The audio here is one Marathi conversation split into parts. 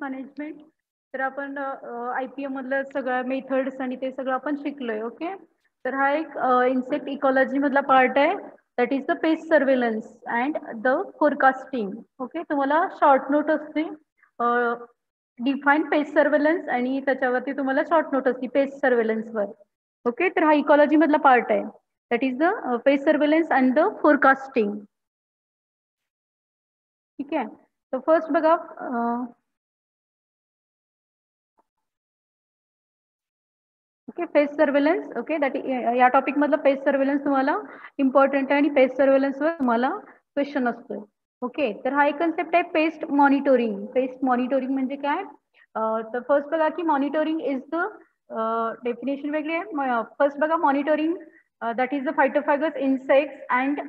मॅनेजमेंट तर आपण आय पी एम मधलं सगळ्या मेथड्स आणि ते सगळं आपण शिकलोय ओके तर हा एक इन्सेक्ट इकॉलॉजी मधला पार्ट आहे. That is the pest surveillance and the forecasting okay तुम्हाला शॉर्ट नोट असते डिफाईन पेस्ट सर्वेलन्स आणि त्याच्यावरती तुम्हाला शॉर्ट नोट असते पेस्ट सर्वेलन्सवर ओके तर हा इकॉलॉजी मधला पार्ट आहे. That is the pest surveillance and the forecasting ठीक आहे? तर फर्स्ट बघा okay pest surveillance okay that या टॉपिक मधलं फेस सर्वेलन्स तुम्हाला इम्पॉर्टंट आहे आणि फेस सर्वेलन्सवर तुम्हाला क्वेश्चन असतोय. ओके तर हा एक कन्सेप्ट आहे पेस्ट मॉनिटोरिंग पेस्ट मॉनिटोरिंग म्हणजे काय? तर फर्स्ट बघा की मॉनिटोरिंग इज द डेफिनेशन वेगळी आहे. फर्स्ट बघा monitoring that is the phytophagous insects and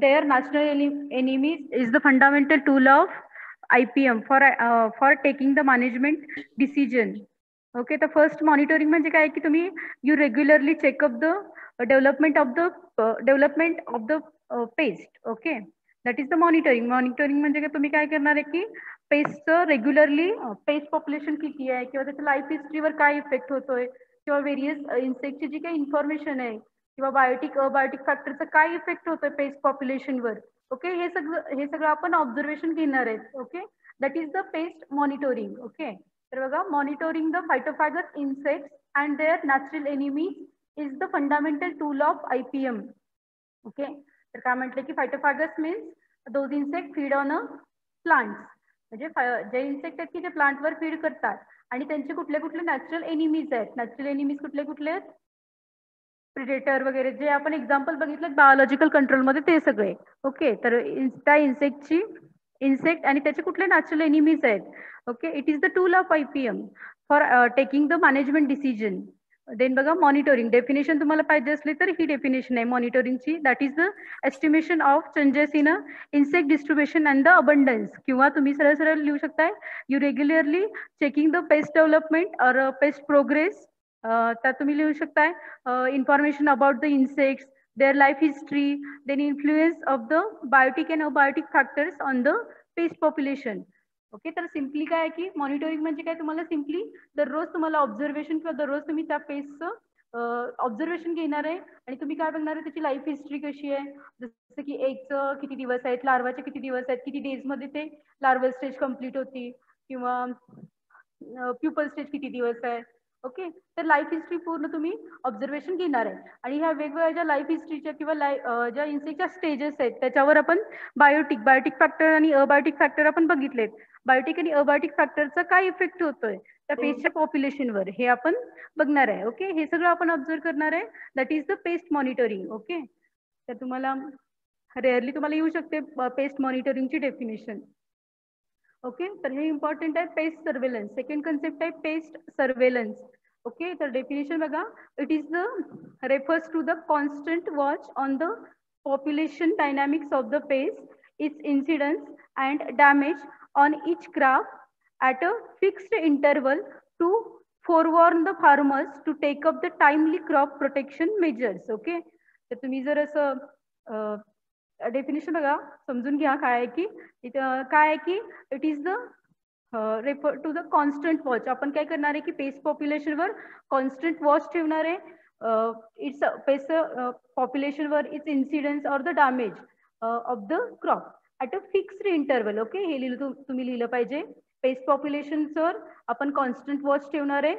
their national enemies is the fundamental tool of I P M for for taking the management decision okay तर फ़र्स्ट मॉनिटरिंग म्हणजे की तुम्ही you regularly check up the development of the development of the pest okay that is the monitoring monitoring म्हणजे काय, तुम्ही काय की रेग्युलरली पेस्ट पॉप्युलेशन किती आहे, किंवा त्याच्या लाईफ हिस्ट्रीवर काय इफ़ेक्ट होतोय, किंवा व्हेरियस इन्सेक्टची जी काही इन्फॉर्मेशन आहे, किंवा बायोटिक अबायोटिक फॅक्टरचा काय इफ़ेक्ट होतोय पेस्ट पॉप्युलेशनवर ओके हे सगळं हे सगळं आपण observation okay that is the pest monitoring okay तर बघा monitoring the phytophagous insects and their natural enemies is the fundamental tool of I P M okay तर काय म्हटलं की phytophagous means those insect feed on a plants म्हणजे जे इन्सेक्ट आहेत की जे प्लांटवर फीड करतात. आणि त्यांचे कुठले कुठले नॅचरल एनिमीज आहेत. नॅचरल एनिमीज कुठले कुठले आहेत? प्रिडेटर वगैरे. जे आपण एक्झाम्पल बघितलं बायोलॉजिकल कंट्रोलमध्ये ते सगळे. ओके तर त्या इन्सेक्टची इन्सेक्ट आणि त्याचे कुठले नॅचरल एनिमीज आहेत? Okay it is the tool of I P M for taking the management decision then बघा मॉनिटरिंग डेफिनेशन तुम्हाला पाहिजे असली तर ही डेफिनेशन आहे. मॉनिटरिंगची that is the estimation of changes in a insect distribution and the abundance किंवा तुम्ही सरळ सरळ लिहू शकताय you regularly checking the pest development or pest progress त्यात तुम्ही लिहू शकताय information about the insects their life history then influence of the biotic and abiotic factors on the pest population okay? तर सिम्पली काय आहे की मॉनिटरिंग म्हणजे काय तुम्हाला सिम्पली दररोज तुम्हाला ऑब्झर्वेशन किंवा दररोज तुम्ही त्या पेस्टचं ऑब्झर्वेशन घेणार आहे आणि तुम्ही काय बघणार आहे त्याची लाईफ हिस्ट्री कशी आहे? जसं की एगचं किती दिवस आहेत लार्वाचे किती दिवस आहेत किती डेजमध्ये ते लार्वल स्टेज कंप्लीट होती किंवा प्युपल स्टेज किती दिवस आहे? ओके? तर लाईफ हिस्ट्री पूर्ण तुम्ही ऑब्झर्वेशन घेणार आहे. आणि ह्या वेगवेगळ्या ज्या लाईफ हिस्ट्रीच्या किंवा लाय ज्या इन्सेक्टच्या स्टेजेस आहेत त्याच्यावर आपण बायोटिक बायोटिक फॅक्टर आणि अबायोटिक फॅक्टर आपण बघितलेत. बायोटिक आणि अबायोटिक फॅक्टरचा काय इफेक्ट होतोय? त्या पेस्टच्या पॉप्युलेशनवर हे आपण बघणार आहे ओके हे सगळं आपण ऑब्झर्व करणार आहे. That is the pest monitoring okay तर तुम्हाला रेअरली तुम्हाला येऊ शकते पेस्ट मॉनिटरिंगची डेफिनेशन ओके तर हे इम्पॉर्टंट आहे पेस्ट सर्वेलन्स सेकंड कन्सेप्ट आहे पेस्ट सर्वेलन्स ओके तर डेफिनेशन बघा. It is the refers to the constant watch on the population dynamics of the pest, its incidence and damage on each crop at a fixed interval to forewarn the farmers to take up the timely crop protection measures. Okay. तर तुम्ही जर असं डेफिनेशन बघा समजून घ्या काय आहे की इथं काय आहे की it is the refer to the constant watch आपण काय करणार आहे की पेस्ट पॉप्युलेशनवर कॉन्स्टंट वॉच ठेवणार आहे its pest पॉप्युलेशनवर its incidence or the damage of the crop at a fixed interval okay हे लिहिलं तुम्ही लिहिलं पाहिजे. पेस्ट पॉप्युलेशन सर आपण कॉन्स्टंट वॉच ठेवणार आहे.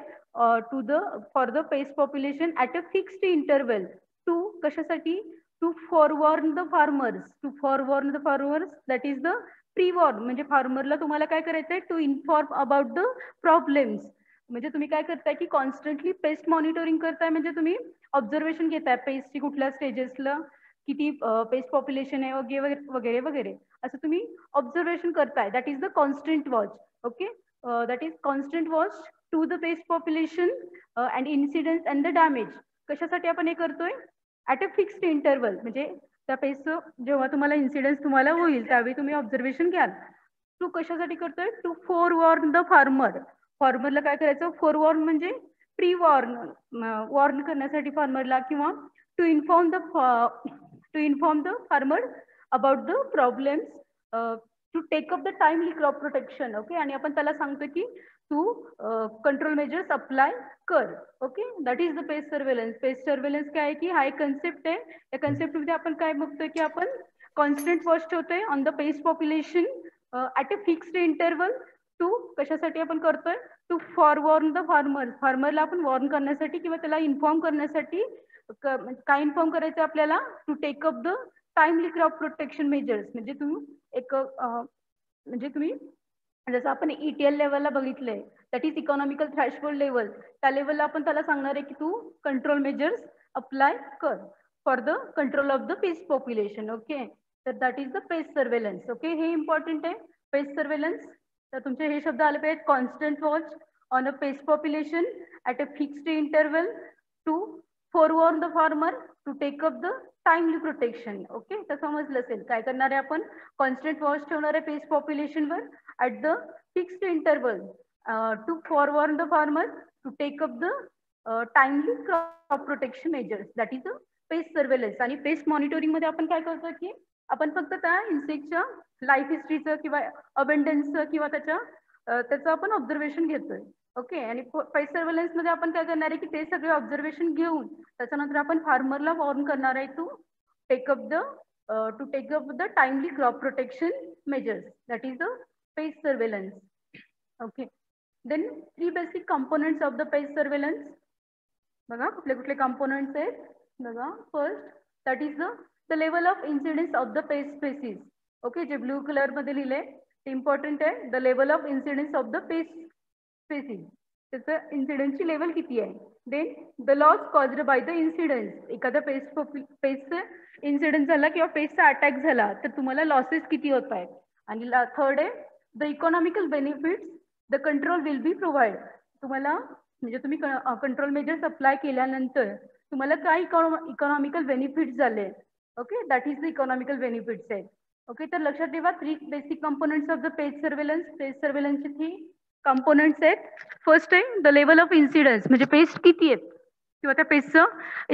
To the for the pest population at a fixed interval to कशासाठी? To forewarn the farmers to forewarn the farmers that is the pre warn म्हणजे फार्मरला तुम्हाला काय करायचं आहे? To inform about the problems म्हणजे तुम्ही काय करताय की कॉन्स्टंटली पेस्ट मॉनिटरिंग करताय म्हणजे तुम्ही ऑब्झर्वेशन घेताय पेस्टची कुठल्या स्टेजेसला किती पेस्ट पॉप्युलेशन आहे वगैरे वगैरे वगैरे. असं तुम्ही ऑब्झर्वेशन करताय. That is the constant watch okay that is constant watch to the pest population and incidence and the damage कशासाठी आपण हे करतोय? ॲट अ फिक्स्ड इंटरवल म्हणजे त्या पेस्टचं जेव्हा तुम्हाला इन्सिडन्स तुम्हाला होईल त्यावेळी तुम्ही ऑब्झर्वेशन घ्याल. टू कशासाठी करतोय? To four warn the farmer फार्मरला काय करायचं? फोर वॉर्न म्हणजे प्री वॉर्न वॉर्न करण्यासाठी फार्मरला किंवा to inform the to inform the farmer about the problems to take up the timely crop protection okay आणि आपण त्याला सांगतो की तू कंट्रोल मेजर्स अप्लाय कर okay that is the pest surveillance pest surveillance काय आहे की हा एक कन्सेप्ट आहे. या कन्सेप्टमध्ये आपण काय बघतोय की आपण कॉन्स्टंट वॉच ठेवतोय on the pest population at a fixed interval to कशासाठी आपण करतोय? टू फॉरवॉर्न द फार्मर फार्मरला आपण वॉर्न करण्यासाठी किंवा त्याला इन्फॉर्म करण्यासाठी म्हणजे काय इन्फॉर्म करायचं आपल्याला? To take up the timely crop protection measures म्हणजे तुम्ही एक म्हणजे तुम्ही जसं आपण ईटीएल लेवलला बघितलंय that is economical threshold level त्या लेवलला आपण त्याला सांगणार आहे की तू कंट्रोल मेजर्स अप्लाय कर for the control of the pest population okay तर that is the pest surveillance okay हे इम्पॉर्टंट आहे. पेस्ट सर्वेलन्स तर तुमचे हे शब्द आले पाहिजेत. Constant watch on a pest population at a fixed interval to forewarn the farmer to take up the timely protection okay तर समजलं असेल. काय करणार आहे आपण? कॉन्स्टंट वॉच ठेवणार आहे pest पॉप्युलेशनवर at the fixed interval to forewarn the farmer to take up the timely crop protection measures that is a pest surveillance आणि पेस्ट मॉनिटरिंगमध्ये आपण काय करतो की आपण फक्त त्या इन्सेक्टच्या लाईफ हिस्ट्रीचं किंवा अबेंडन्सचं किंवा त्याच्या uh, त्याचं आपण ऑब्झर्वेशन घेतोय. ओके आणि पेस्ट सर्वेलन्समध्ये आपण काय करणार आहे की ते सगळे ऑब्झर्वेशन घेऊन त्याच्यानंतर आपण फार्मरला वॉर्न करणार आहे to take up the to take up the timely crop protection measures that is the pest surveillance okay then three basic components of the pest surveillance बघा कुठले कुठले कंपोनंट्स आहेत? बघा first that is the the level of incidence of the pest species okay जे ब्लू कलरमध्ये लिहिले ते इम्पॉर्टंट आहे. The level of incidence of the pest species त्याचं इन्सिडन्सची लेवल किती आहे? Then the loss caused by the incidence एखादा पेस्ट पेस्टचा इन्सिडन्स झाला किंवा पेस्टचा अटॅक झाला तर तुम्हाला लॉसेस किती होत आहेत? आणि थर्ड आहे the economical benefits the control will be provide तुम्हाला म्हणजे तुम्ही कंट्रोल मेजर्स अप्लाय केल्यानंतर तुम्हाला काय इकॉनॉमिकल बेनिफिट्स झाले? Okay that is the economical benefits आहेत. ओके तर लक्षात ठेवा three basic components of the pest surveillance pest सर्वेलन्सची three components आहेत. फर्स्ट आहे द लेवल ऑफ इन्सिडन्स म्हणजे पेस्ट किती आहेत? किंवा त्या पेस्टचं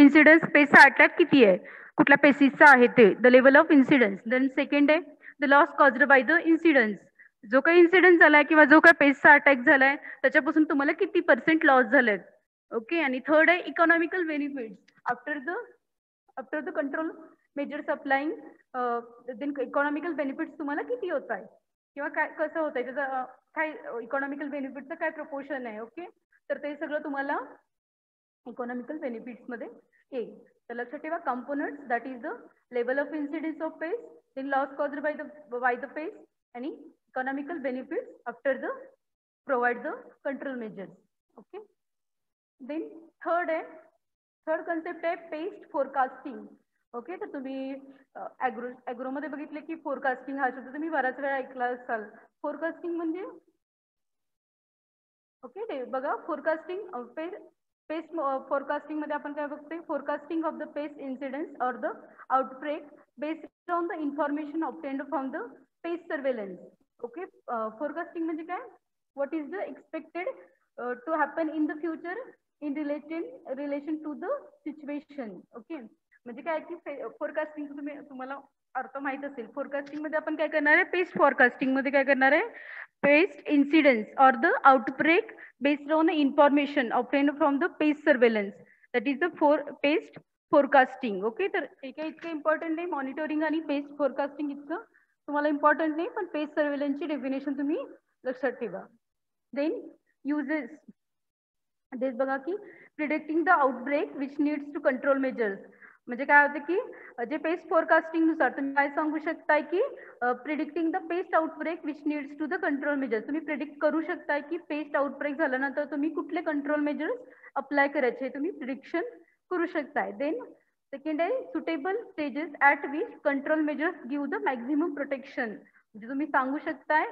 इन्सिडन्स पेस्टचा अटॅक किती आहे? कुठल्या पेसिसचा आहे ते? The level of incidence then second आहे the loss caused by the incidence जो काही इन्सिडेंट झालाय किंवा जो काही पेस्टचा अटॅक झालाय त्याच्यापासून तुम्हाला किती पर्सेंट लॉस झालेत ओके आणि थर्ड आहे economical benefits after the after the control measures applying then economical benefits तुम्हाला किती होत आहे किंवा काय कसं होत आहे? त्याचं काय इकॉनॉमिकल बेनिफिटचं काय प्रपोर्शन आहे ओके तर ते सगळं तुम्हाला इकॉनॉमिकल बेनिफिट्समध्ये येईल. तर लक्षात ठेवा components that is the level of incidence of pest then loss cause by the by the pest आणि economical benefits after the provide the control measures okay then third आहे थर्ड कन्सेप्ट आहे पेस्ट फोरकास्टिंग ओके तर तुम्ही ॲग्रो ॲग्रोमध्ये बघितले की फोरकास्टिंग हा शब्द तुम्ही बऱ्याच वेळा ऐकला असाल. फोरकास्टिंग म्हणजे? ओके ते बघा फोरकास्टिंग पेस्ट पेस्ट फोरकास्टिंगमध्ये आपण काय बघतोय? Forecasting of the pest incidents or the outbreak based on the information obtained from the pest surveillance okay forecasting म्हणजे काय? What is the expected to happen in the future in related relation to the situation okay म्हणजे काय की फोरकास्टिंग तुम्ही तुम्हाला अर्थ माहीत असेल. फोरकास्टिंगमध्ये आपण काय करणार आहे? पेस्ट फोरकास्टिंगमध्ये काय करणार आहे? Pest incidents or the outbreak based on information obtained from the pest surveillance that is the for pest forecasting okay तर हे काही इतकं इम्पॉर्टंट नाही. मॉनिटरिंग आणि पेस्ट फोरकास्टिंग इतकं तुम्हाला इम्पॉर्टंट नाही पण पेस्ट सर्वेलन्सची डेफिनेशन तुम्ही लक्षात ठेवा. देन युजेस देस बघा की predicting the outbreak which needs to control measures म्हणजे काय होतं की जे पेस्ट फोरकास्टिंगनुसार तुम्ही काय सांगू शकताय की predicting the pest outbreak which needs to the control measures तुम्ही प्रिडिक्ट करू शकताय की पेस्ट आउटब्रेक झाल्यानंतर तुम्ही कुठले कंट्रोल मेजर्स अप्लाय करायचे तुम्ही प्रिडिक्शन करू शकताय. देन सेकंड आहे suitable stages at which control measures give the maximum protection म्हणजे तुम्ही सांगू शकताय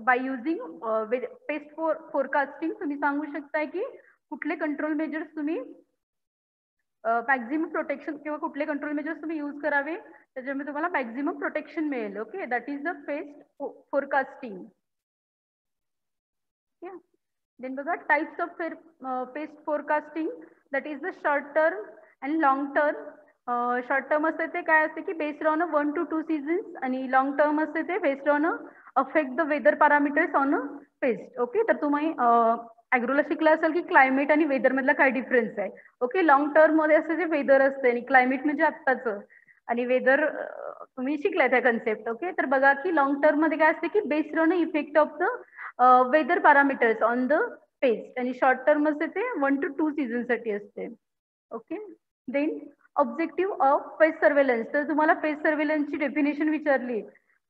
by using pest for forecasting तुम्ही सांगू शकताय की कुठले कंट्रोल मेजर्स तुम्ही मॅक्झिमम प्रोटेक्शन किंवा कुठले कंट्रोल मेजर्स तुम्ही यूज करावे त्याच्यामुळे तुम्हाला मॅक्झिमम प्रोटेक्शन मिळेल okay that is the best forecasting then बघा types of pest forecasting that is the short term and long term short term असते ते काय असते की based on a one two two seasons आणि लॉंग टर्म असते ते based on a affect the weather parameters on a pest okay तर तुम्ही ॲग्रोला शिकला असेल की क्लायमेट आणि वेदर मधला काय डिफरन्स आहे? ओके लॉंग टर्ममध्ये असं जे वेदर असते आणि क्लायमेट म्हणजे आत्ताचं आणि वेदर तुम्ही शिकलाय त्या कन्सेप्ट ओके तर बघा की लॉंग टर्ममध्ये काय असते की based on effect of the weather parameters on the pest आणि शॉर्ट टर्म असते ते वन टू टू सीझनसाठी असते okay then objective of pest surveillance तर तुम्हाला पेस्ट सर्वेलन्सची डेफिनेशन विचारली.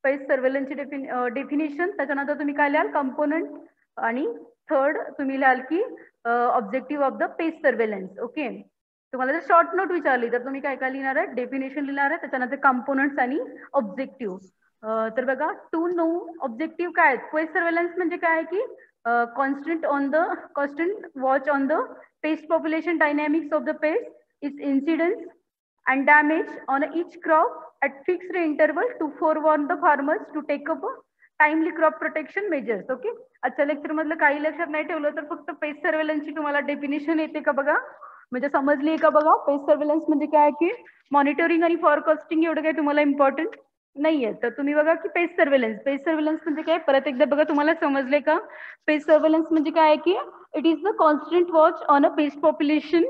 फेस सर्वेलन्सची डेफिनेशन त्याच्यानंतर तुम्ही काय लिहाल? कंपोनंट आणि थर्ड तुम्ही लिहाल की objective of the pest surveillance okay तुम्हाला जर शॉर्ट नोट विचारली तर तुम्ही काय काय लिहिणार आहे? डेफिनेशन लिहिणार आहे त्याच्यानंतर कंपोनंट्स आणि ऑब्जेक्टिव्ह तर बघा टू नो ऑब्जेक्टिव्ह काय आहेत? पेस्ट सर्वेलन्स म्हणजे काय आहे की constant on the constant watch on the pest population dynamics of the pest its incidence and damage on each crop crop fixed interval to to warn the farmers to take up timely crop protection measures okay आजच्या लेक्चर मधलं काही लक्षात नाही ठेवलं तर फक्त पेस्ट सर्वेलन्सची तुम्हाला डेफिनेशन येते का बघा? म्हणजे समजली का बघा? पेस्ट सर्वेलन्स म्हणजे काय की मॉनिटरिंग आणि फॉरकास्टिंग एवढं काही तुम्हाला इम्पॉर्टंट नाहीये. तर तुम्ही बघा की पेस्ट सर्वेलन्स पेस्ट सर्वेलन्स म्हणजे काय? परत एकदा बघा तुम्हाला समजले का? पेस्ट सर्वेलन्स म्हणजे काय की it is the constant watch on a pest population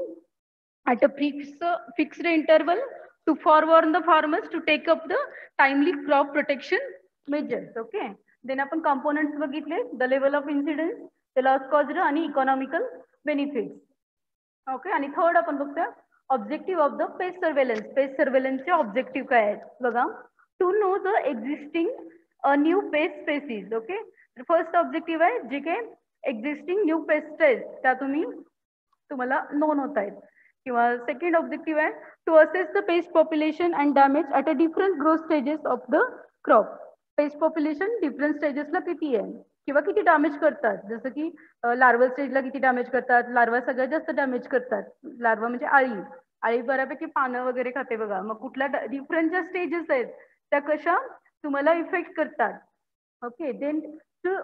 at a fix fixed interval to forewarn the farmers to take up the timely crop protection measures okay then आपण components बघितले the level of incidence the loss caused आणि इकॉनॉमिकल बेनिफिट्स ओके आणि थर्ड आपण बघतोय objective of the pest surveillance pest सर्वेलन्सचे objective काय आहेत? बघा. To know the existing new pest species okay first objective आहे जे काही एक्झिस्टिंग न्यू पेस्ट त्या तुम्ही तुम्हाला नोन होत आहेत. किंवा सेकंड ऑब्जेक्टिव्ह आहे to assess the pest population and damage at a different growth stages of the crop pest population different स्टेजेसला किती आहे? किंवा किती डॅमेज करतात? जसं की लार्वल स्टेजला किती डॅमेज करतात? लार्वा सगळ्यात जास्त डॅमेज करतात. लार्वा म्हणजे आळी आळी बऱ्यापैकी पानं वगैरे खाते बघा. मग कुठल्या डिफरंट ज्या स्टेजेस आहेत त्या कशा तुम्हाला इफेक्ट करतात? Okay then to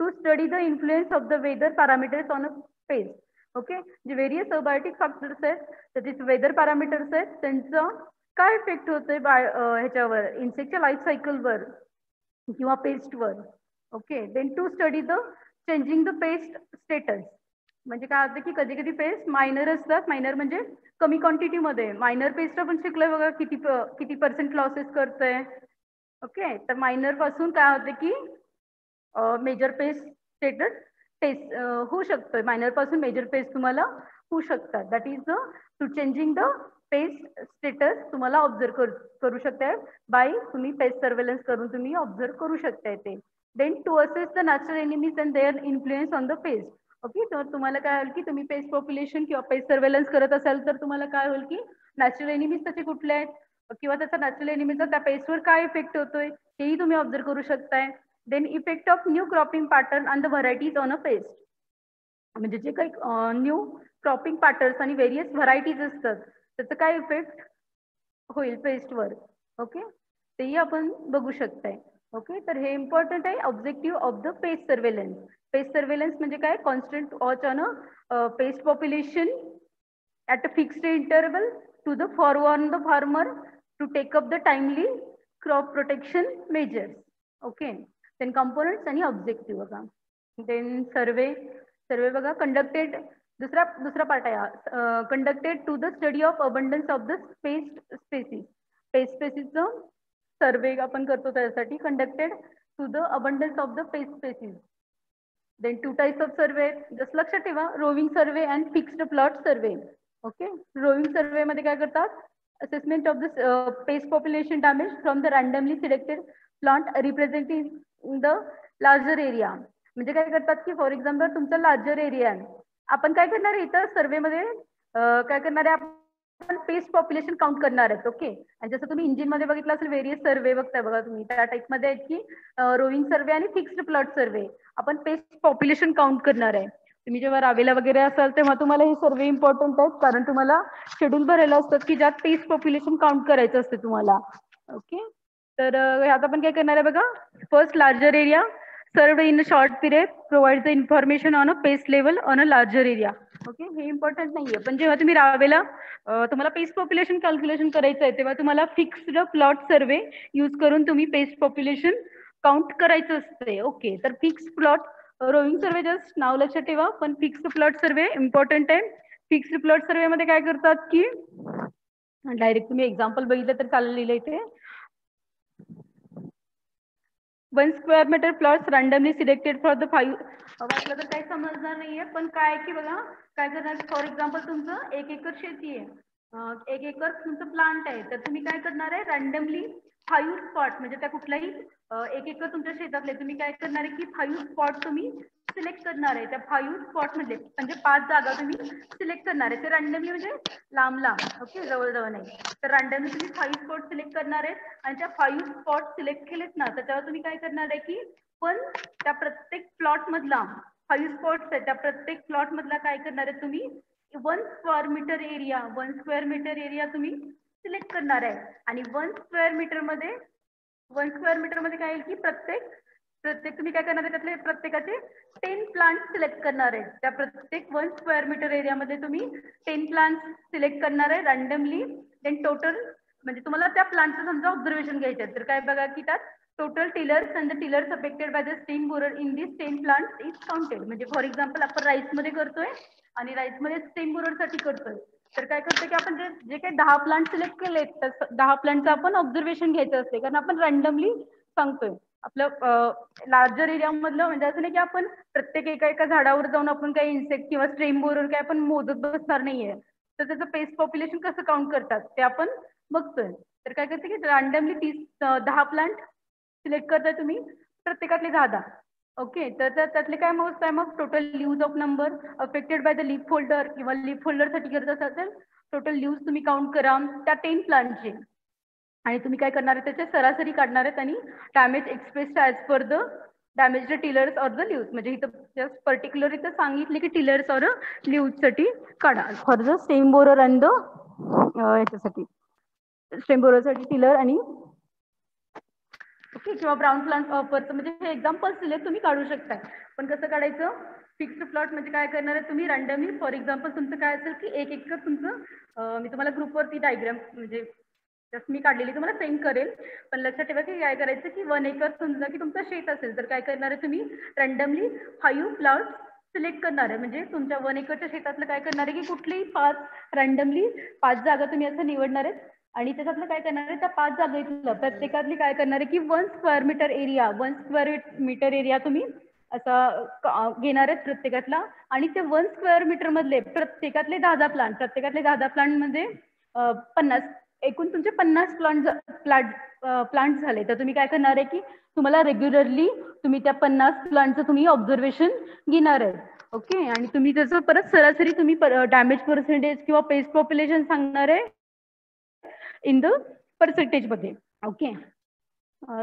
to study the influence of the weather parameters on a pest okay जे व्हेरियस अबायोटिक फॅक्टर्स आहेत त्याचे वेदर पॅरामीटर्स आहेत. त्यांचं काय इफेक्ट होतोय बाय ह्याच्यावर इन्सेक्टच्या लाईफ सायकलवर किंवा पेस्टवर okay then to study the changing the pest status म्हणजे काय होतं की कधी कधी पेस्ट मायनर असतात. मायनर म्हणजे कमी क्वांटिटीमध्ये मायनर पेस्ट आपण शिकलोय बघा किती किती पर्सेंट लॉसेस करतोय. ओके तर मायनरपासून काय होतं की मेजर पेस्ट स्टेटस टेस्ट होऊ शकतोय. मायनरपासून मेजर पेस्ट तुम्हाला होऊ शकतात. That is the to changing the pest status तुम्हाला ऑब्झर्व करू शकताय बाय तुम्ही पेस्ट सर्वेलन्स करून तुम्ही ऑब्झर्व करू शकताय ते. Then to assess the natural enemies and their influence on the pest okay तर तुम्हाला काय होईल की तुम्ही पेस्ट पॉप्युलेशन किंवा पेस्ट सर्वेलन्स करत असाल तर तुम्हाला काय होईल की नॅचरल एनिमीज त्याचे कुठले आहेत? किंवा त्याचा नॅचरल एनिमीचा त्या पेस्टवर काय इफेक्ट होतोय? हेही तुम्ही ऑब्झर्व करू शकताय. Then effect of new cropping pattern and the varieties on a pest म्हणजे जे काही न्यू क्रॉपिंग पॅटर्न्स आणि व्हेरियस व्हरायटीज असतात त्याचा काय इफेक्ट होईल पेस्टवर ओके तेही आपण बघू शकताय ओके तर हे इम्पॉर्टंट आहे objective of the pest surveillance pest surveillance म्हणजे काय? Constant watch on a pest population at a fixed interval to the forewarn the farmer to take up the timely crop protection measures okay then components आणि ऑब्जेक्टिव्ह बघा. देन सर्वे सर्वे बघा. कंडक्टेड दुसरा दुसरा पार्ट आहे conducted to the study of abundance of the pest species space स्पेसिसचं survey आपण करतो त्यासाठी. Conducted to the abundance of the space species then two types of survey just लक्षात ठेवा. Roving survey and fixed plot survey okay roving survey मध्ये काय करतात? Assessment of the pest population damage from the randomly selected plant representing the larger area म्हणजे काय करतात की फॉर एक्झाम्पल तुमचा लार्जर एरिया आहे. आपण काय करणार आहे इथं सर्वेमध्ये काय करणार आहे आपण पेस्ट पॉप्युलेशन काउंट करणार आहेत ओके आणि जसं तुम्ही इंजिनमध्ये बघितलं असेल वेरियस सर्वे बघताय बघा तुम्ही. त्या टाईपमध्ये आहेत की रोविंग सर्वे आणि फिक्स्ड प्लॉट सर्वे आपण पेस्ट पॉप्युलेशन काउंट करणार आहे. तुम्ही जेव्हा रावेला वगैरे असाल तेव्हा तुम्हाला हे सर्वे इम्पॉर्टंट आहेत कारण तुम्हाला शेड्यूल भरायला असतात की ज्यात पेस्ट पॉप्युलेशन काउंट करायचं असते तुम्हाला. ओके तर ह्यात आपण काय करणार आहे बघा first larger area served in a short period provides the information on a paste level on a larger area. Okay हे इम्पॉर्टंट नाहीये. पण जेव्हा तुम्ही रावेला तुम्हाला पेस्ट पॉप्युलेशन कॅल्क्युलेशन करायचं आहे तेव्हा तुम्हाला फिक्स्ड प्लॉट सर्वे यूज करून तुम्ही पेस्ट पॉप्युलेशन काउंट करायचं असते ओके तर fix plot roving survey just नाव लक्षात ठेवा. पण फिक्स्ड प्लॉट सर्वे इम्पॉर्टंट आहे. फिक्स्ड प्लॉट सर्वे मध्ये काय करतात की डायरेक्ट तुम्ही एक्झाम्पल बघितलं तर चाललेलं इथे. One square metre plots randomly selected for the five वाटलं तर काही समजणार नाहीये पण काय की बघा काय करणार फॉर एक्झाम्पल तुमचं एक एकर शेती आहे. एक एकर तुमचं प्लांट आहे. तर तुम्ही काय करणार आहे? रँडमली फाईव्ह स्पॉट म्हणजे त्या कुठल्याही एक एकर तुमच्या शेतातले तुम्ही काय करणार आहे की फाईव्ह स्पॉट तुम्ही सिलेक्ट करणार आहे. त्या फाईव्ह स्पॉटमध्ये म्हणजे पाच जागा तुम्ही सिलेक्ट करणार आहे. ते रँडमली म्हणजे लांब लांब ओके जवळ जवळ नाही. तर रँडमली तुम्ही फाईव्ह स्पॉट सिलेक्ट करणार आहे आणि त्या फाईव्ह स्पॉट सिलेक्ट केलेत ना त्याच्यावर तुम्ही काय करणार आहे की पण त्या प्रत्येक प्लॉट मधला फाईव्ह स्पॉट्स आहे त्या प्रत्येक प्लॉट मधला काय करणार आहे तुम्ही? One square metre area one square metre area तुम्ही सिलेक्ट करणार आहे. आणि वन स्क्वेअर मीटरमध्ये वन स्क्वेअर मीटरमध्ये काय येईल की प्रत्येक प्रत्येक तुम्ही काय करणार आहे त्यातले प्रत्येकाचे टेन प्लांट सिलेक्ट करणार आहे. त्या प्रत्येक वन स्क्वेअर मीटर एरियामध्ये तुम्ही टेन प्लांट सिलेक्ट करणार आहे रँडमली देन टोटल म्हणजे तुम्हाला त्या प्लांटचं समजा ऑब्झर्वेशन घ्यायचं आहे. तर काय बघा की त्यात total tillers and the tillers affected by the stem borer in this ten plant is counted म्हणजे फॉर एक्झाम्पल आपण राईसमध्ये करतोय आणि राईसमध्ये स्टेम बोररसाठी करतोय. तर काय करतो की आपण जे जे काही दहा प्लांट सिलेक्ट केले दहा प्लांटचं आपण ऑब्झर्वेशन घ्यायचं असते. कारण आपण रँडमली सांगतोय. आपलं लार्जर एरियामधलं म्हणजे असं नाही की आपण प्रत्येक एका एका झाडावर जाऊन आपण काही इन्सेक्ट किंवा स्ट्रेम बोरर काही आपण मोजत बसणार नाहीये. तर त्याचं पेस्ट पॉप्युलेशन कसं काउंट करतात ते आपण बघतोय. तर काय करते की रँडमली तीस दहा प्लांट सिलेक्ट करताय तुम्ही प्रत्येकातले दहा दहा. ओके तर त्यातले काय मोजताय मग total leaves of number affected by the leaf folder किंवा लिप होल्डरसाठी गरज असेल टोटल लिव्ज तुम्ही काउंट करा त्या टेन प्लांटचे आणि तुम्ही काय करणार आहे? त्याचे सरासरी काढणार आहेत आणि damage express as per the damage tillers or the leaves म्हणजे इथं जस्ट पर्टिक्युलर इथं सांगितले की टिलर्स ऑरसाठी काढा. For the same borer and the याच्यासाठी. स्टेम बोररसाठी टिलर आणि किंवा ब्राऊन प्लांट वापरतं म्हणजे हे एक्झाम्पल्स दिले तुम्ही काढू शकता पण कसं काढायचं? फिक्स्ड प्लॉट म्हणजे काय करणार आहे तुम्ही? रँडमली फॉर एक्झाम्पल तुमचं काय असेल की एक एक तुमचं मी तुम्हाला ग्रुपवरती डायग्राम म्हणजे जस्ट मी काढलेली तुम्हाला सेंड करेल. पण लक्षात ठेवा की काय करायचं की वन एकर समजा की तुमचं शेत असेल तर काय करणार आहे तुम्ही? रँडमली फाईव्ह प्लॉट सिलेक्ट करणार आहे. म्हणजे तुमच्या वन एकरच्या शेतातलं काय करणार आहे की कुठलीही पाच रँडमली पाच जागा तुम्ही असं निवडणार आहेत. आणि त्याच्यातलं काय करणार आहे? त्या पाच जागेतलं प्रत्येकातली काय करणार आहे की one square metre area one square metre area तुम्ही असा घेणार आहेत प्रत्येकातला. आणि ते वन स्क्वेअर मीटर मधले प्रत्येकातले दहा दहा प्लांट प्रत्येकातले दहा दहा प्लांट म्हणजे पन्नास एकूण तुमचे पन्नास प्लांट प्लांट प्लांट झाले. तर तुम्ही काय करणार आहे की तुम्हाला रेग्युलरली तुम्ही त्या पन्नास प्लांटचं तुम्ही ऑब्झर्वेशन घेणार आहे. ओके आणि तुम्ही त्याचं परत सरासरी तुम्ही डॅमेज पर्सेंटेज किंवा पेस्ट पॉप्युलेशन सांगणार आहे. In the पर्सेंटेजमध्ये. ओके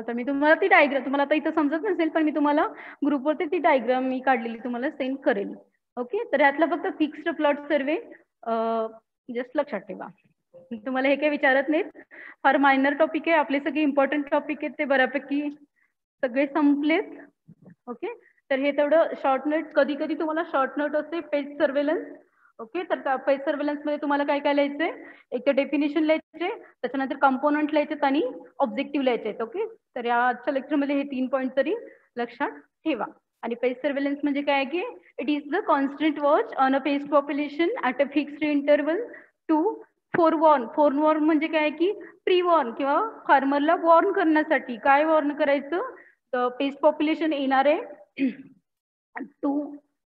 तर मी तुम्हाला ती डायग्राम तुम्हाला आता इथं समजत नसेल पण मी तुम्हाला ग्रुपवरती ती डायग्राम मी काढलेली तुम्हाला सेंड करेल. ओके तर यातला फक्त फिक्स्ड प्लॉट सर्वे जस्ट लक्षात ठेवा. तुम्हाला हे काही विचारत नाहीत. फार मायनर टॉपिक आहे. आपले सगळे इम्पॉर्टंट टॉपिक आहेत. ते बऱ्यापैकी सगळे संपलेत. ओके तर हे तेवढं शॉर्ट नोट कधी कधी तुम्हाला शॉर्ट नोट असते पेज सर्वेलन्स ओके तर पेज सर्वेलन्समध्ये तुम्हाला काय काय लिहायचंय? एक तर डेफिनेशन लिहायचे त्याच्यानंतर कंपोनंट लिहायचेत आणि ऑब्जेक्टिव्ह लिहायचे आहेत ओके? तर या आजच्या लेक्चरमध्ये हे तीन पॉईंट तरी लक्षात ठेवा. आणि पेज सर्वेलन्स म्हणजे काय की it is the constant watch on a pest population at a fixed interval to forewarn forewarn म्हणजे काय की प्री वॉर्न किंवा फार्मरला वॉर्न करण्यासाठी. काय वॉर्न करायचं? तर पेज पॉप्युलेशन येणार आहे to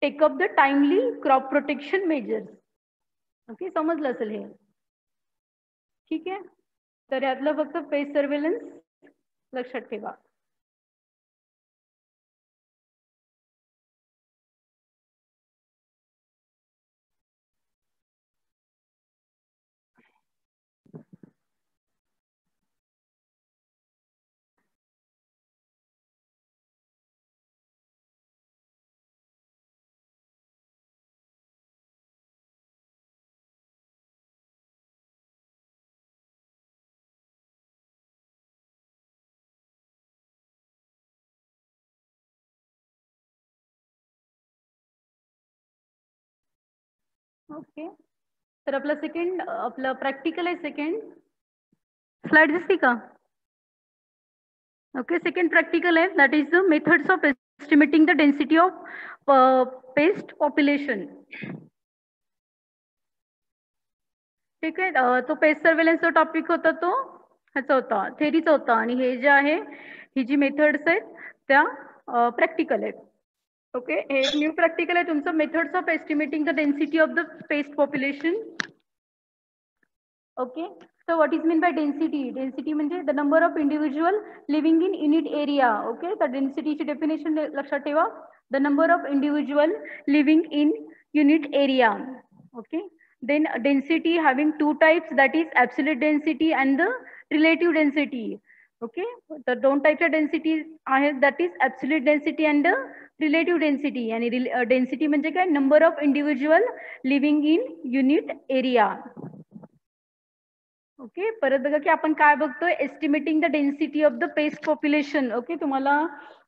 take up the timely crop protection measures okay समजलं असेल हे. ठीक आहे? तर यातलं फक्त पेस्ट सर्वेलन्स लक्षात ठेवा. ओके. तर आपलं सेकंड आपलं प्रॅक्टिकल आहे सेकंड स्लाइड दिसते का? ओके सेकंड प्रॅक्टिकल आहे. That is the methods of estimating the density of pest population ठीक आहे. तो पेस्ट सर्वेलन्सचा टॉपिक होता तो ह्याचा होता थेरीचा होता. आणि हे जे आहे ही जी मेथड्स आहेत त्या प्रॅक्टिकल आहेत. ओके हे न्यू प्रॅक्टिकल आहे तुमचं methods of estimating the density of the pest population okay so what is mean by density density म्हणजे the number of individual living in unit area okay तर डेन्सिटीची डेफिनेशन लक्षात ठेवा the number of individual living in unit area okay then density having two types that is absolute density and the relative density. Okay the दोन टाईपच्या डेन्सिटी आहेत that is absolute density and relative density आणि डेन्सिटी म्हणजे काय? Number of individual living in unit area. Okay? परत बघा की आपण काय बघतोय? Estimating the density of the pest population okay? तुम्हाला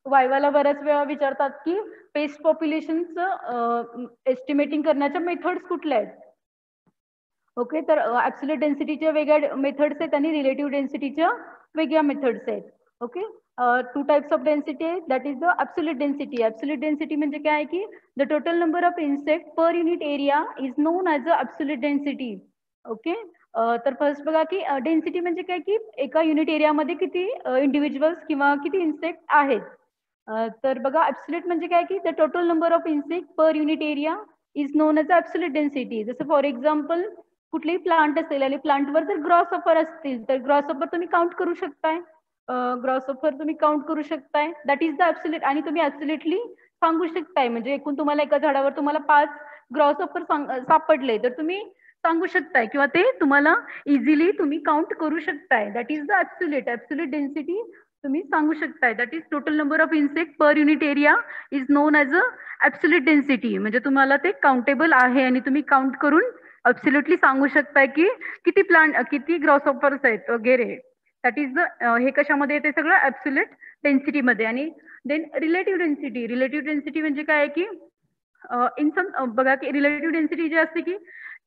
वायवाला बऱ्याच वेळा विचारतात की पेस्ट पॉप्युलेशनचं एस्टिमेटिंग करण्याच्या मेथड्स कुठल्या आहेत? ओके? तर ऍब्सोल्यूट डेन्सिटीच्या वेगळ्या मेथड्स आहेत आणि रिलेटिव्ह डेन्सिटीच्या वेगळ्या मेथड्स आहेत. Okay? Two types of density आहे. That is the absolute density absolute density म्हणजे काय आहे की the total number of insect per unit area is known as a absolute density okay तर फर्स्ट बघा की डेन्सिटी म्हणजे काय की एका युनिट एरियामध्ये किती इंडिव्हिज्युअल्स किंवा किती इन्सेक्ट आहेत. तर बघा ऍब्सोल्यूट म्हणजे काय की the total number of insect per unit area is known as absolute density जसं फॉर एक्झाम्पल कुठलेही प्लांट असेल आणि प्लांटवर जर ग्रॉस ऑफर असतील तर ग्रॉस ऑफर तुम्ही काउंट करू शकताय. ग्रॉस ऑफर तुम्ही काउंट करू शकताय. दॅट इज द ऍब्सोल्यूट आणि तुम्ही ऍब्सोल्युटली सांगू शकताय. म्हणजे एकूण तुम्हाला एका झाडावर तुम्हाला पाच ग्रॉस ऑफर सापडले तर तुम्ही सांगू शकताय किंवा ते तुम्हाला इझिली तुम्ही काउंट करू शकताय. That is the absolute absolute density तुम्ही सांगू शकताय. That is total number of insect per unit area is known as a absolute density म्हणजे तुम्हाला ते काउंटेबल आहे आणि तुम्ही काउंट करून अब्सोल्युटली सांगू शकताय की किती प्लांट किती ग्रॉस ऑफर्स आहेत वगैरे. दॅट इज द हे कशामध्ये येते सगळं? ऍब्सोल्युट डेन्सिटीमध्ये आणि then relative density relative density म्हणजे काय आहे की इन सम बघा की रिलेटिव्ह डेन्सिटी जी असते की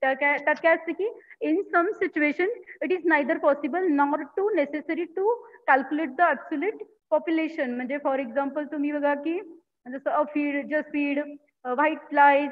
त्यात काय असते की in some situation it is neither possible not to necessary to calculate the absolute population म्हणजे फॉर एक्झाम्पल तुम्ही बघा की जसं aphid jassid white flies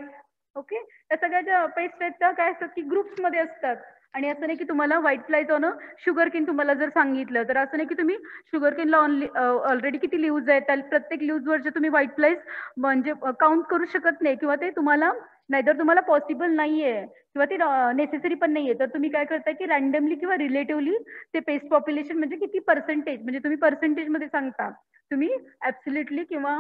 okay त्या सगळ्या ज्या पेस्ट आहेत त्या काय असतात की ग्रुप्समध्ये असतात. आणि असं नाही की तुम्हाला व्हाईट फ्लायचं ऑन शुगर केन तुम्हाला जर सांगितलं तर असं नाही की तुम्ही शुगर केनला ऑनली ऑलरेडी किती लिव्ज आहेत त्या प्रत्येक लिव्जवरचे तुम्ही व्हाईट फ्लाईज म्हणजे काउंट करू शकत नाही किंवा ते तुम्हाला नाहीतर तुम्हाला पॉसिबल नाहीये किंवा ते नेसेसरी पण नाहीये. तर तुम्ही काय करताय की रॅन्डमली किंवा रिलेटिव्हली ते पेस्ट पॉप्युलेशन म्हणजे किती पर्सेंटेज म्हणजे तुम्ही पर्सेंटेजमध्ये सांगता. तुम्ही ऍब्सोल्युटली किंवा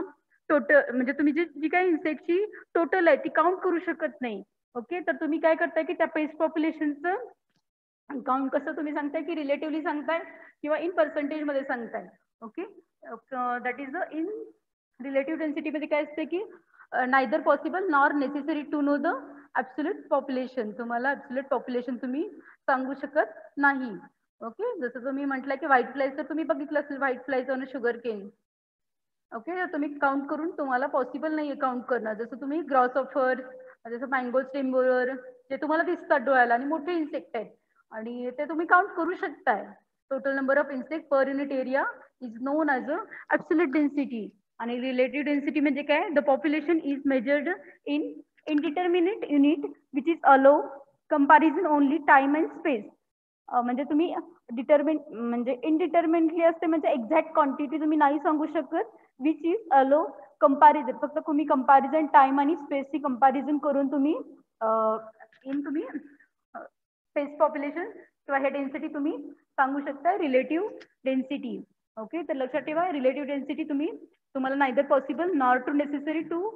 टोटल म्हणजे तुम्ही जी जी काही इन्सेक्टची टोटल आहे ती काउंट करू शकत नाही. ओके तर तुम्ही काय करताय की त्या पेस्ट पॉप्युलेशनचं काउंट कसं तुम्ही सांगताय की रिलेटिव्हली सांगताय किंवा इन पर्सेंटेजमध्ये सांगताय? Okay that is the in relative डेन्सिटीमध्ये काय असते की neither possible nor necessary to know the absolute population तुम्हाला ऍब्सोल्यूट पॉप्युलेशन तुम्ही सांगू शकत नाही. ओके जसं तुम्ही म्हटलं की व्हाईट फ्लायचं तर तुम्ही बघितलं असेल व्हाईट फ्लायचं आणि शुगर केन ओके तुम्ही काउंट करून तुम्हाला पॉसिबल नाहीये काउंट करणं. जसं तुम्ही ग्रॉस ऑफर्स जसं मँगो स्टेम्बोर जे तुम्हाला दिसतात डोळ्याला आणि मोठे इन्सेक्ट आहेत. आणि ते तुम्ही काउंट करू शकताय. Total number of insect per unit area is known as a absolute density आणि रिलेटिव्ह डेन्सिटी म्हणजे काय? The population is measured in indeterminate unit which is allow comparison only time and space म्हणजे तुम्ही डिटर्मिन म्हणजे इनडिटर्मिनेटली असते म्हणजे एक्झॅक्ट क्वांटिटी तुम्ही नाही सांगू शकत विच इज अलो कंपॅरिझन फक्त तुम्ही कंपॅरिझन टाइम आणि स्पेसची कंपॅरिझन करून तुम्ही इन तुम्ही स्पेस पॉप्युलेशन किंवा हे डेन्सिटी तुम्ही सांगू शकता रिलेटिव्ह डेन्सिटी ओके तर लक्षात ठेवा रिलेटिव्ह डेन्सिटी तुम्ही तुम्हाला neither possible not to necessary to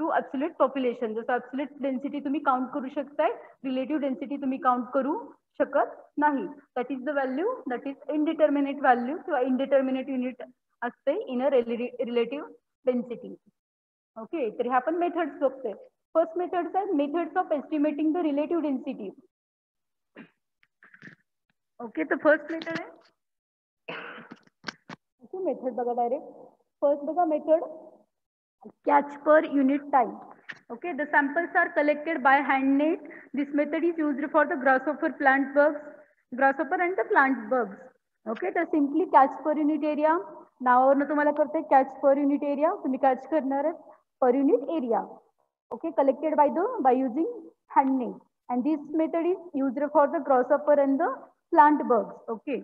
to absolute population जसं ऍब्सोल्यूट डेन्सिटी तुम्ही काउंट करू शकताय रिलेटिव्ह डेन्सिटी तुम्ही काउंट करू शकत नाही. That is the value that is indeterminate value किंवा इनडिटर्मिनेट युनिट असते in a relative density okay तर ह्या पण मेथड्स बघतोय फर्स्ट मेथड्स आहेत methods of estimating the relative density okay तर फर्स्ट मेथड आहे मेथड बघा डायरेक्ट फर्स्ट बघा method catch per unit time okay the samples are collected by hand net this method is use for the grasshopper plant bugs grasshopper and the plant bugs okay तर simply catch per unit area नावावरनं तुम्हाला करते कॅच पर युनिट एरिया तुम्ही कॅच करणार per unit area okay collected by the by using हँडने and this method is use for the cross upper and the plant bugs okay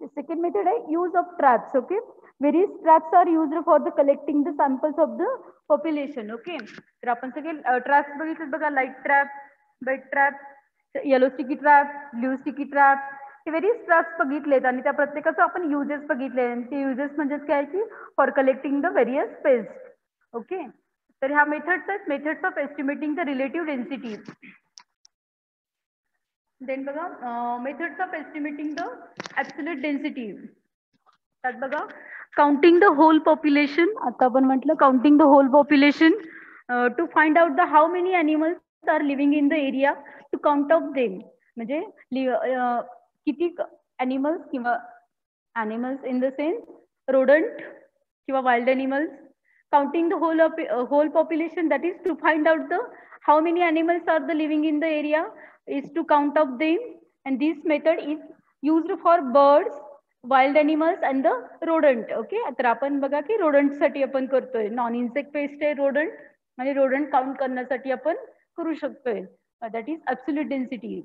second method आहे use of traps okay various traps are use for the collecting the samples of the population okay तर आपण सगळे ट्रॅप्स बघितलं बघा light trap bait trap yellow sticky trap blue sticky trap various traps बघितलेत आणि त्या प्रत्येकाचं आपण युजेस बघितले. ते युजेस म्हणजेच काय की for collecting the various pest okay तर ह्या मेथड्स आहेत. Methods of estimating the relative density then बघा methods of estimating the absolute density त्यात बघा काउंटिंग द होल पॉप्युलेशन आता आपण म्हटलं counting the whole population to find out the how many animals are living in the area to count of them म्हणजे किती अॅनिमल्स किंवा animals in the sense rodent किंवा wild animals counting the whole whole population that is to find out the how many animals are the living in the area is to count of them and this method is used for birds wild animals and the rodent okay तर आपण बघा की रोडंटसाठी साठी आपण करतोय. नॉन इन्सेक्ट पेस्ट आहे रोडंट म्हणजे रोडंट काउंट करण्यासाठी आपण करू शकतोय. That is absolute density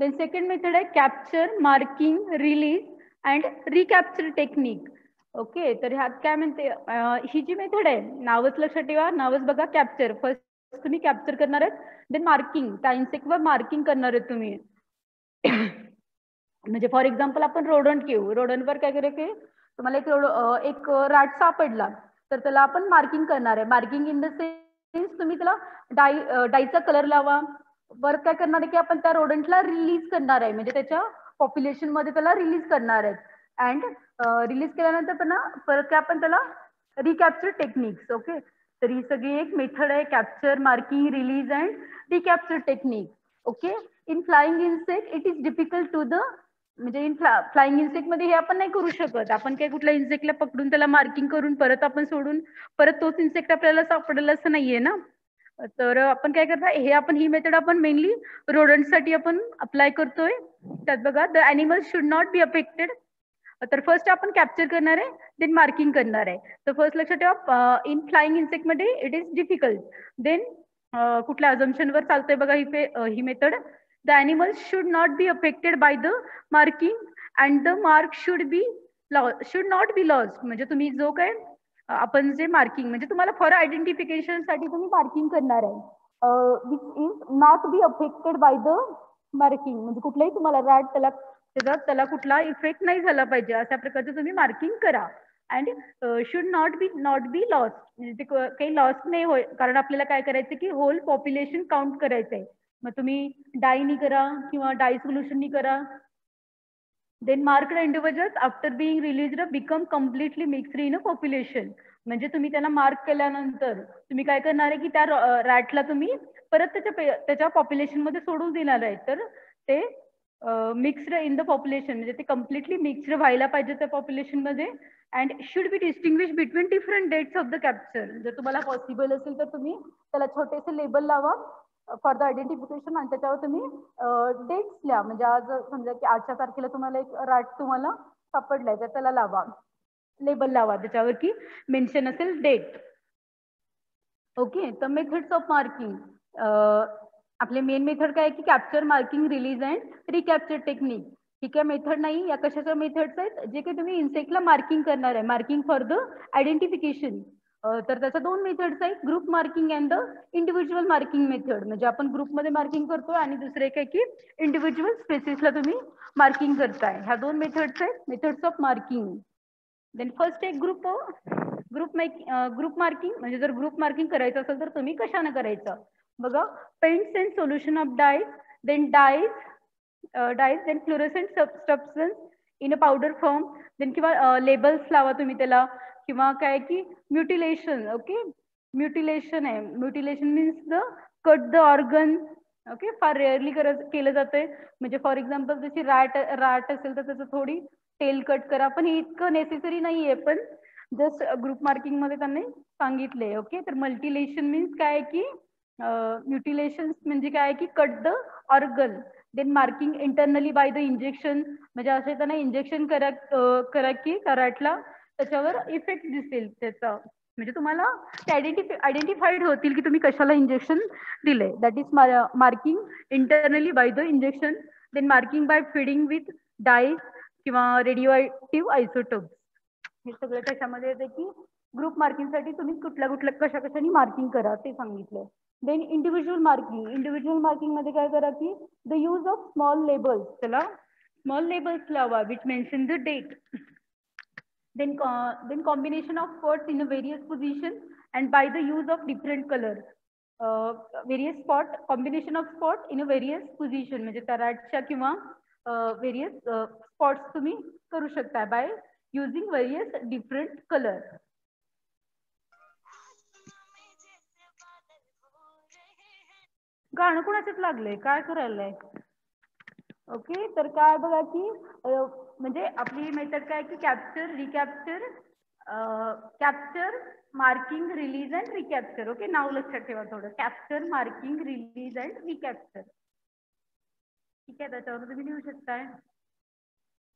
then second method आहे capture marking release and recapture technique okay तर ह्यात काय म्हणते ही जी मेथड आहे नावच लक्षात ठेवा नावच बघा कॅप्चर फर्स्ट तुम्ही कॅप्चर करणार आहेत देन मार्किंग त्या इन्सेक्टवर मार्किंग करणार आहेत तुम्ही. म्हणजे फॉर एक्झाम्पल आपण रोडंट घेऊ. रोडंटवर काय करायचं तुम्हाला एक रोड एक राट सापडला तर त्याला आपण मार्किंग करणार आहे. मार्किंग इन द सेन्स तुम्ही त्याला डाई डाईचा कलर लावा. वर काय करणार आहे की आपण त्या रोडंटला रिलीज करणार आहे. म्हणजे त्याच्या पॉप्युलेशनमध्ये त्याला रिलीज करणार आहेत. अँड रिलीज केल्यानंतर पण परत काय आपण त्याला रिकॅप्चर टेक्निक्स ओके तर ही सगळी एक मेथड आहे capture marking release and recapture technique okay in flying insect it is difficult to the म्हणजे इन फ्लाइंग इन्सेक्टमध्ये हे आपण नाही करू शकत. आपण काय कुठल्या इन्सेक्टला पकडून त्याला मार्किंग करून परत आपण सोडून परत तोच इन्सेक्ट आपल्याला सापडला असं नाहीये ना? तर आपण काय करता हे आपण ही मेथड आपण मेनली रोडंटसाठी आपण अप्लाय करतोय. त्यात बघा the animal should not be affected तर फर्स्ट आपण कॅप्चर करणार आहे देन मार्किंग करणार आहे. तर फर्स्ट लक्षात ठेवा इन फ्लाइंग इन्सेक्टमध्ये इट इज डिफिकल्ट देन कुठल्या अजम्पशनवर चालतंय बघा ही ही method the animal should not be affected by the marking and the mark should be loss should not be loss म्हणजे तुम्ही जो काय आपण जे मार्किंग म्हणजे तुम्हाला फॉर आयडेंटिफिकेशनसाठी तुम्ही मार्किंग करणार आहे. Which is not be affected by the marking म्हणजे कुठलाही तुम्हाला रॅट त्याला त्याचा त्याला कुठला इफेक्ट नाही झाला पाहिजे. अशा प्रकारचं तुम्ही मार्किंग करा. And should not be not be loss म्हणजे ते काही लॉस नाही होय. कारण आपल्याला काय करायचं की होल पॉप्युलेशन काउंट करायचं आहे मग तुम्ही डायनी करा किंवा डाय सोल्युशननी करा. Then mark individuals after being release become completely mix in a population म्हणजे तुम्ही त्याला मार्क केल्यानंतर तुम्ही काय करणार आहे की त्या रॅटला तुम्ही परत त्याच्या त्याच्या पॉप्युलेशनमध्ये सोडून देणार आहे. तर ते मिक्स्ड इन द पॉप्युलेशन म्हणजे ते कम्प्लिटली मिक्स्ड व्हायला पाहिजे त्या पॉप्युलेशनमध्ये. And should be distinguish between different dates of the capture जर तुम्हाला पॉसिबल असेल तर तुम्ही त्याला छोटेसे लेबल लावा. फॉर द आयडेंटिफिकेशन आणि त्याच्यावर तुम्ही डेट्स लिहा. म्हणजे आज समजा की आजच्या तारखेला तुम्हाला एक राट तुम्हाला सापडलाय तर त्याला लावा. लेबल लावा त्याच्यावर की मेन्शन असेल डेट ओके तर मेथड्स ऑफ मार्किंग आपले मेन मेथड काय आहे की capture marking release and recapture technique ठीक आहे मेथड नाही या कशाच्या मेथड्स आहेत? जे काही तुम्ही इन्सेक्टला मार्किंग करणार आहे. मार्किंग फॉर द आयडेंटिफिकेशन तर त्याचा दोन मेथड्स आहेत group marking and the individual marking method म्हणजे आपण ग्रुपमध्ये मार्किंग करतो आणि दुसरे काय की इंडिव्हिज्युअल स्पेसिसला तुम्ही मार्किंग करताय. ह्या दोन मेथड्स आहेत methods of marking then first एक group group make group marking म्हणजे जर ग्रुप मार्किंग करायचं असेल तर तुम्ही कशानं करायचं? बघा paints and solution of dyes then dyes dyes then fluorescent substance in a powder form then किंवा लेबल्स लावा तुम्ही त्याला. किंवा काय की म्युटिलेशन ओके? म्युटिलेशन आहे. Mutilation means the cut the organ okay? फार रेअरली करत केलं जातंय. म्हणजे फॉर एक्झाम्पल जशी रॅट रॅट असेल तर त्याचं थोडी टेल कट करा. पण हे इतकं नेसेसरी नाही आहे पण जस्ट ग्रुप मार्किंगमध्ये त्यांनी सांगितले ओके? तर मल्टिलेशन मीन्स काय की म्युटिलेशन म्हणजे काय की cut the organ then marking internally by the injection म्हणजे असे त्यांना इंजेक्शन करा करा की कराटला त्याच्यावर इफेक्ट दिसेल त्याचा. म्हणजे तुम्हाला ते आयडेंटिफाय आयडेंटिफाईड होतील की तुम्ही कशाला इंजेक्शन दिले that is marking internally by the injection then marking by feeding with dyes किंवा रेडिओ ऍक्टिव्ह आयसोटोप हे सगळं कशामध्ये येते की ग्रुप मार्किंगसाठी तुम्ही कुठल्या कुठल्या कशा कशाने मार्किंग करा ते सांगितलं देन इंडिव्हिज्युअल मार्किंग इंडिव्हिज्युअल मार्किंगमध्ये काय करा की the use of small labels त्याला स्मॉल लेबल्स लावा which mention the date then co then combination of spots in a various position and by the use of different color. uh, various spot combination of spot in a various position म्हणजे तराटच्या किंवा various uh, spots तुम्ही करू शकता by using various different color गाणं कुणाच्याच लागलंय काय करायलाय ओके तर काय बघा की म्हणजे आपली मेथड काय की capture recapture capture marking release and recapture okay नाव लक्षात ठेवा थोडं. Capture marking release and recapture ठीक आहे, त्याच्यावर तुम्ही लिहू शकताय.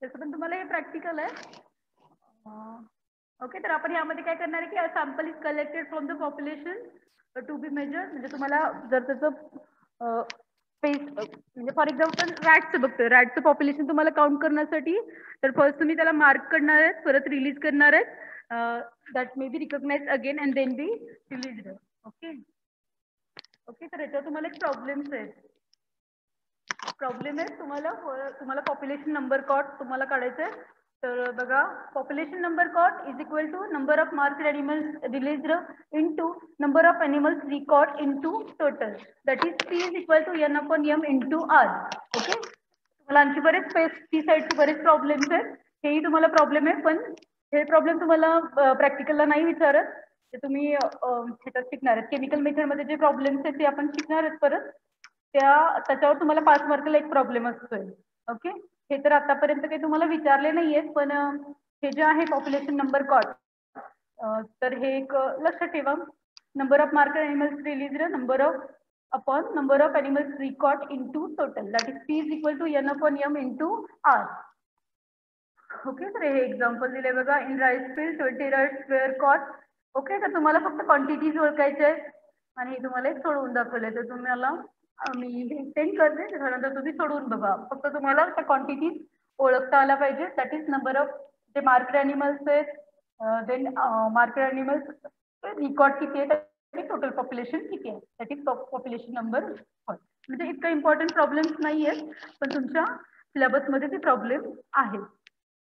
तसं पण तुम्हाला हे प्रॅक्टिकल आहे. ओके तर आपण यामध्ये काय करणार आहे की sample is collected from the population to be measure म्हणजे तुम्हाला जर त्याचं पेस म्हणजे फॉर एक्झाम्पल रॅटचं बघतोय. रॅटचं पॉप्युलेशन तुम्हाला काउंट करण्यासाठी तर फर्स्ट तुम्ही त्याला मार्क करणार आहेत परत रिलीज करणार आहेत. That may be recognise again and then be release okay okay तर याच्यावर तुम्हाला एक प्रॉब्लेम्स आहेत. प्रॉब्लेम आहे तुम्हाला तुम्हाला पॉप्युलेशन नंबर कॉट तुम्हाला काढायचं आहे तर बघा population number caught is equal to number of marked animals release into number of animals record into total that is P is equal to N upon M into R okay तुम्हाला आणखी बरेच स्पेस टी साईडचे बरेच प्रॉब्लेम्स आहेत. हेही तुम्हाला प्रॉब्लेम आहे पण हे प्रॉब्लेम तुम्हाला प्रॅक्टिकलला नाही विचारत. ते तुम्ही ह्याच्यात शिकणार आहेत. केमिकल मेथडमध्ये जे प्रॉब्लेम्स आहेत ते आपण शिकणार आहेत परत. त्या त्याच्यावर तुम्हाला पाच मार्कला एक प्रॉब्लेम असतोय. ओके हे तर आतापर्यंत काही तुम्हाला विचारले नाहीयेत पण हे जे आहे पॉप्युलेशन नंबर कॉट तर हे एक लक्षात ठेवा. Number of mark animals release number of upon number of animals record into total that is P is equal to N upon M into R okay तर हे एक्झाम्पल दिले बघा. In rice field twenty right square caught okay तर तुम्हाला फक्त क्वांटिटीज ओळखायचे आहेत. आणि तुम्हाला एक सोडवून दाखवले तर तुम्हाला मी सेंड करते. त्याच्यानंतर तुम्ही सोडवून बघा. फक्त तुम्हाला त्या क्वांटिटीज ओळखता आला पाहिजे. दॅट इज नंबर ऑफ जे मार्केट ॲनिमल्स आहेत देन मार्केट ऍनिमल्स रिकॉर्ड किती आहे टोटल पॉप्युलेशन किती आहे. दॅट इज पॉप्युलेशन नंबर म्हणजे इतकं इम्पॉर्टंट प्रॉब्लेम्स नाही आहेत पण तुमच्या सिलेबसमध्ये ते प्रॉब्लेम आहेत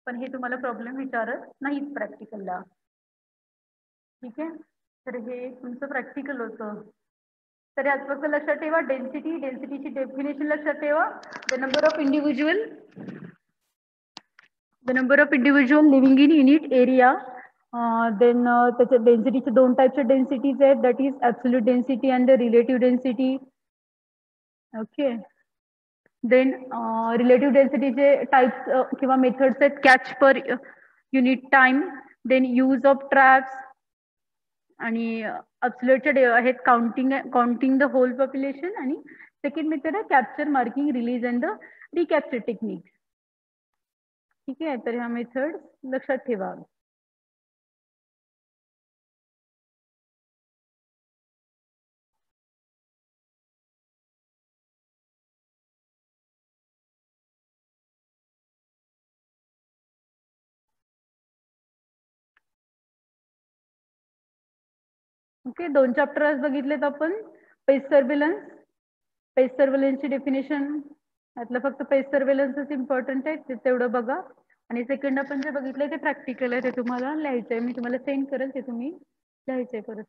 पण हे तुम्हाला प्रॉब्लेम विचारत नाहीत प्रॅक्टिकलला ठीक आहे? तर हे तुमचं प्रॅक्टिकल होतं. तर याच फक्त लक्षात ठेवा डेन्सिटी डेन्सिटीची डेफिनेशन लक्षात ठेवा. The number of individual the number of individual living in unit area then त्याच्या डेन्सिटीचे दोन टाईपच्या डेन्सिटीज आहेत. That is absolute density and the relative density okay then relative डेन्सिटीचे types किंवा मेथड्स आहेत. Catch per unit time then use of traps आणि अब्सोल्युटचे आहेत counting counting the whole population आणि सेकंड मेथड आहे capture marking release and the recapture technique ठीक आहे तर ह्या मेथड लक्षात ठेवा. ओके दोन चॅप्टर आज बघितलेत आपण. पेज सर्व्हिलन्स पेज सर्व्हिलन्सची डेफिनेशन यातलं फक्त पेज सर्व्हिलन्सच इम्पॉर्टंट आहे ते तेवढं बघा. आणि सेकंड आपण जे बघितलं ते प्रॅक्टिकल आहे ते तुम्हाला लिहायचं आहे मी तुम्हाला सेंड करेल ते तुम्ही लिहायचं आहे परत.